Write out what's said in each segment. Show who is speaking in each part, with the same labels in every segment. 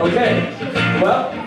Speaker 1: Okay, well,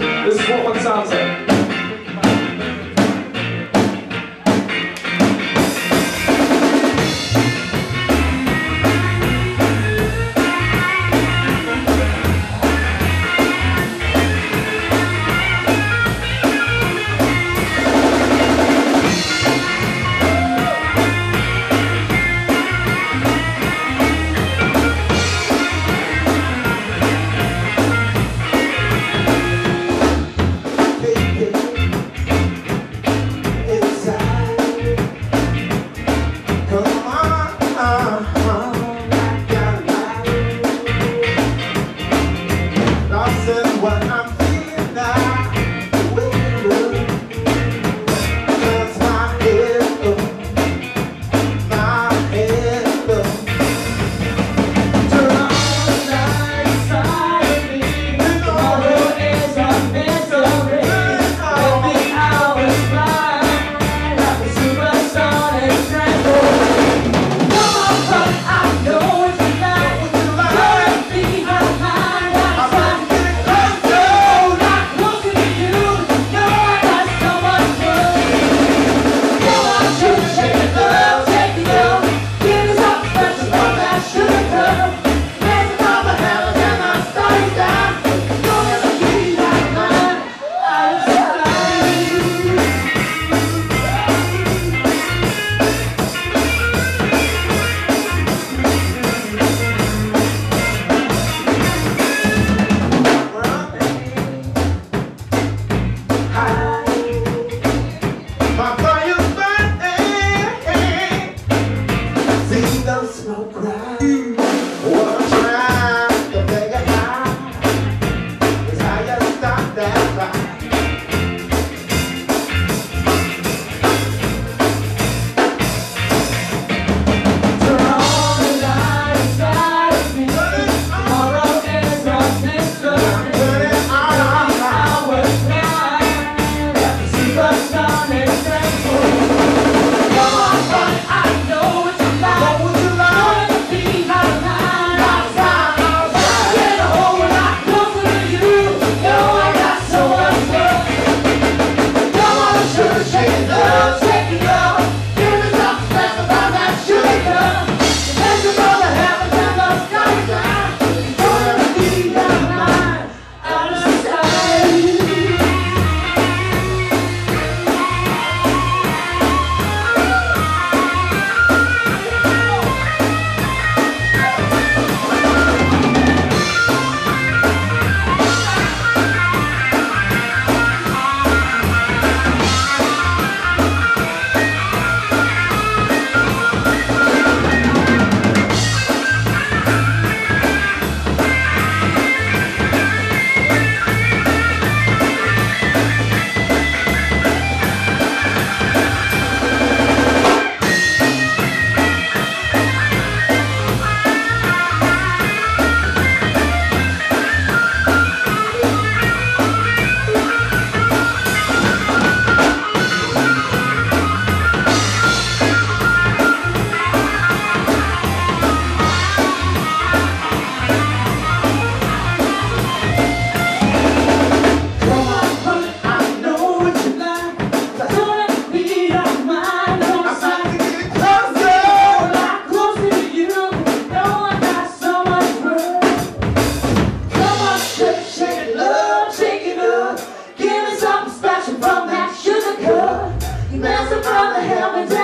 Speaker 1: help me